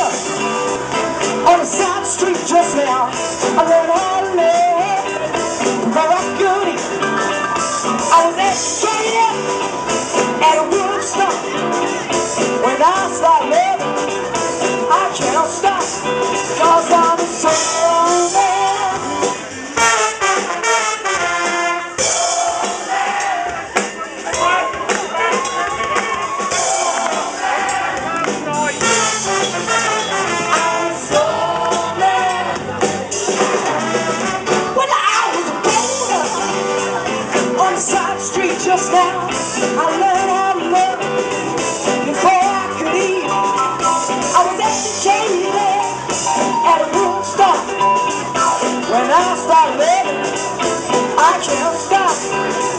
up on a side street just now. I to love where I could eat. I was educated side street just now, I learned how to love before I could eat. I was educated at a Woodstock. When I started I can't